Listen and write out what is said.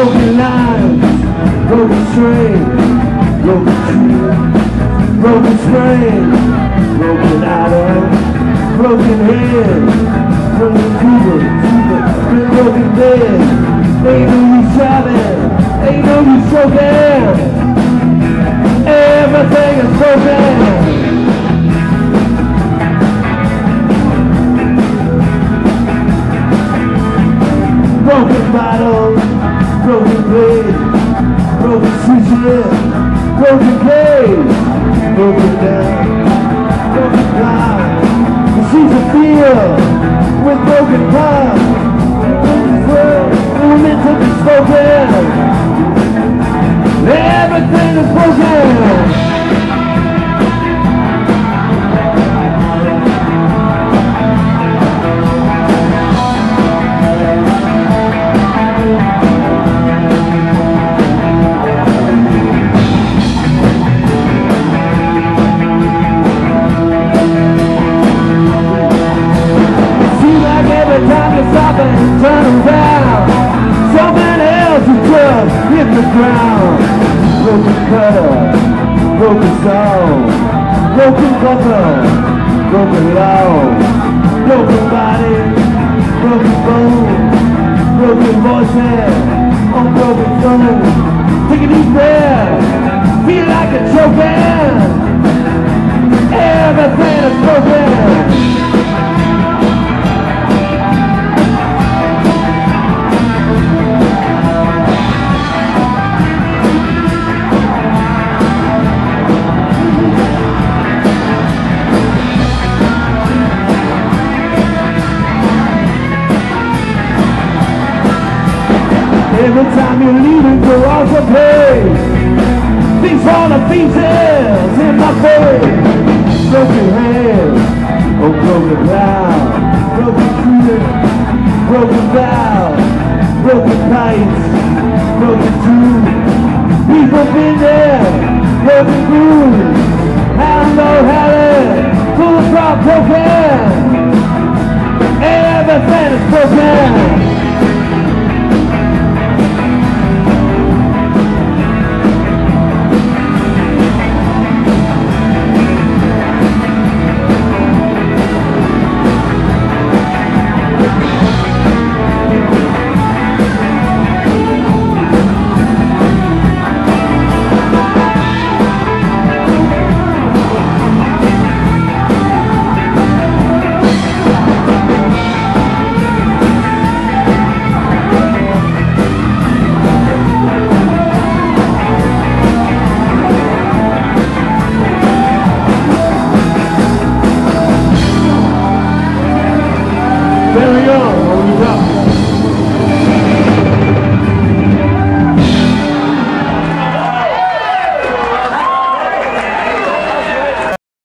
broken lines, broken strings, broken tree, broken spring, broken atom, broken head, broken Cuba, broken bed. Ain't no use shopping, ain't no use smoking. Everything is broken. broken bottles, broken blades, broken switches, broken cage, broken down, broken cloud. The seas of fear with broken palms, broken words, we were meant to be spoken. Everything is broken. Around, something else is just hit the ground. Broken cutter, broken song, broken couple, broken love, broken body, broken bone, broken voices on broken phone. Take a deep breath, Every time you leave it, you're also paid. Things fall to pieces in my face. Broken hands, oh broken cloud, broken shooter, broken valve, broken pipes, broken tubes. People been there, broken grooves. Hello, Helen, full of prop broken. Everything is broken.